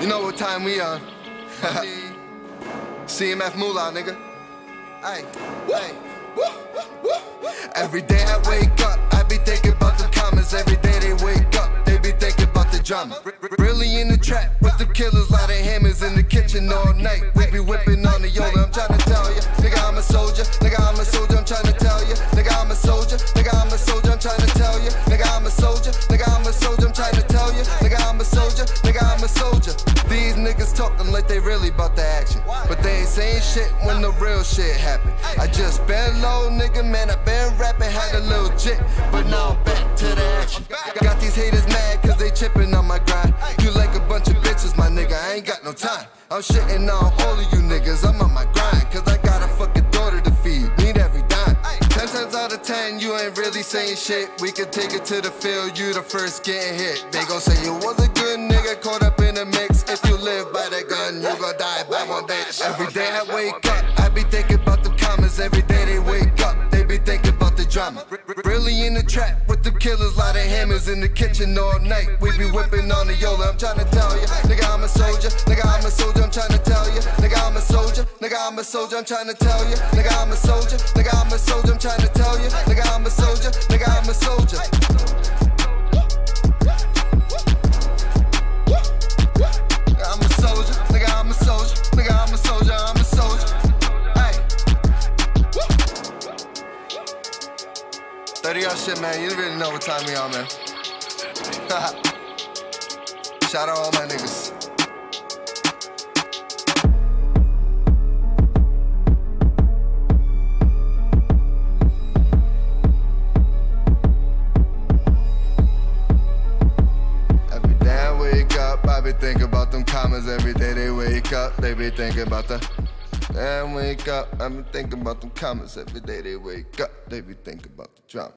Leon. CMF Mula, nigga. Hey, hey. Every day I wake up, I be thinking about the comments. Every day they wake up, they be thinking about the drama. Really in the trap with the killers, lot of hammers in the kitchen all night. Like they really about the action, but they ain't saying shit when the real shit happen. I just been low, nigga, man. I been rapping, had a little jit, but now I'm back to the action. Got these haters mad cause they chipping on my grind. You like a bunch of bitches, my nigga, I ain't got no time. I'm shitting on all of you niggas, I'm on my grind, cause I got a fucking daughter to feed, need every dime. Ten times out of ten, you ain't really saying shit. We could take it to the field, you the first getting hit. They gon' say you was a good nigga caught up in Every day I wake up, I be thinking about the comments. Every day they wake up, they be thinking about the drama. Really in the trap with the killers, lot of hammers in the kitchen all night. We be whipping on the Yola. I'm trying to tell you, nigga, I'm a soldier. Nigga, I'm a soldier. I'm trying to tell you, nigga, I'm a soldier. Nigga, I'm a soldier. I'm trying to tell you, nigga, I'm a soldier. Nigga, I'm a 30 y'all shit, man. You really know what time we on, man. Shout out all my niggas. Every day I wake up, I be thinking about them commas. Every day they wake up, they be thinking about the. And wake up, I be thinking about them commas. Every day they wake up, they be thinking about the drama.